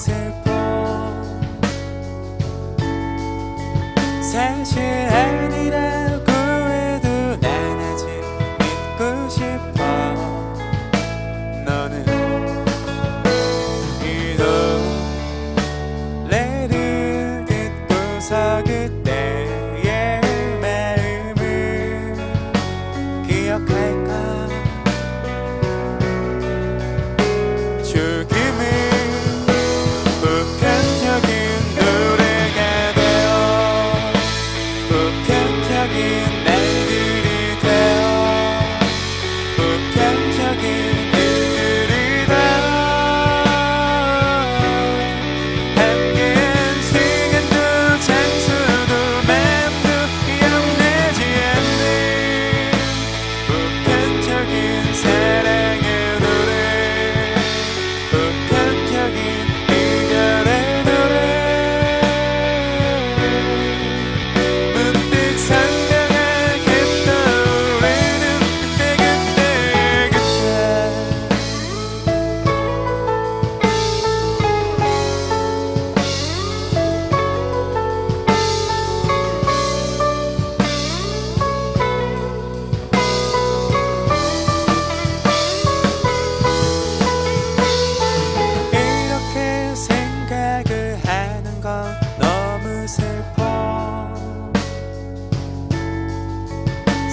있을까 사실 아니라고 해도 난 아직 믿고 싶어. 너는 이 노래를 듣고서 그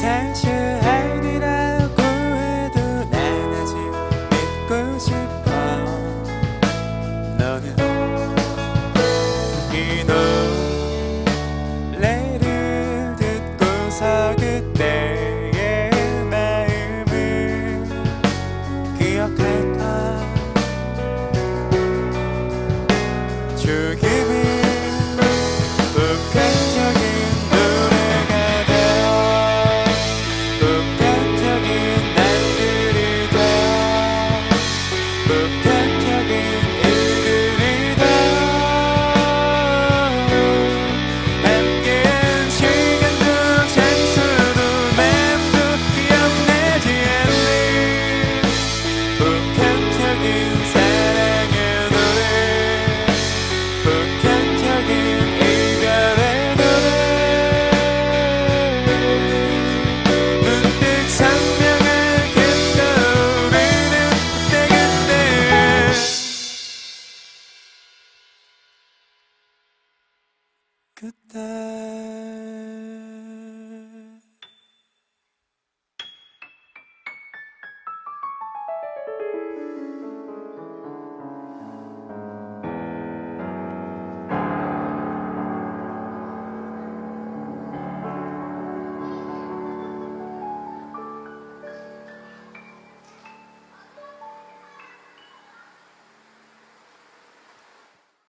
Santa love.